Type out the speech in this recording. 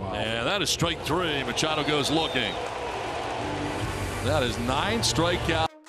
Wow. And that is strike three. Machado goes looking. That is nine strikeouts.